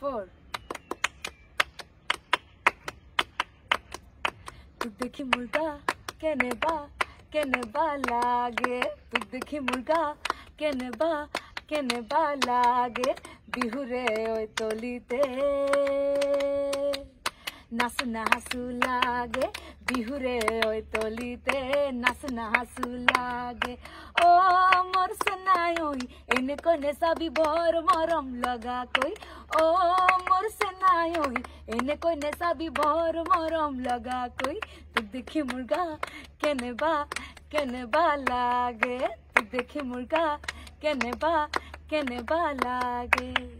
Four तू देखी मुर्गा केने बा केने बा लागे तू देखी मुर्गा केने बा केने बा लागे বিহুরে ওই তলিতে নাচ না হাসু লাগে বিহুরে ওই তলিতে নাচ না হাসু লাগে ও মোর সেনাই कने कने साबी भर मरम लगा कोई। ओ, मोर सेनाय होई एने कने साबी भर मरम लगा कोई। तू देखी मुर्गा केने बा केने बा लागे। तू देखी मुर्गा केने बा केने बा लागे।